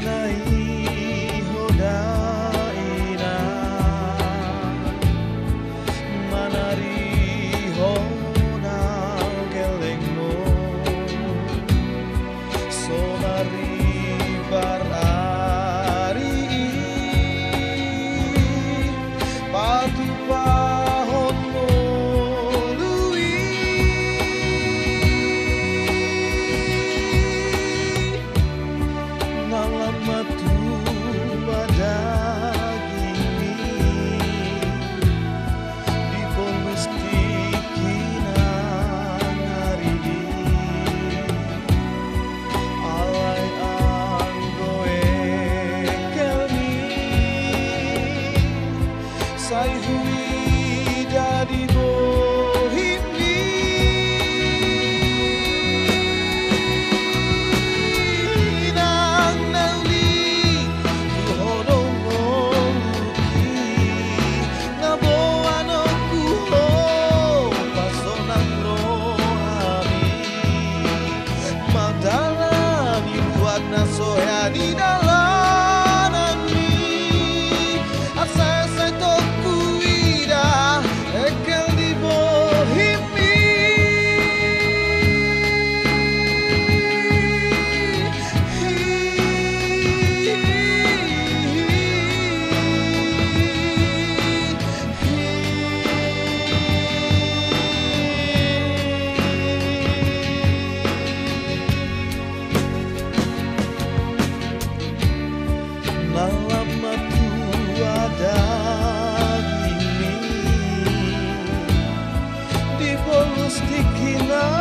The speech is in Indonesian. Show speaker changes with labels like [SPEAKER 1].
[SPEAKER 1] night. Jadi. enough.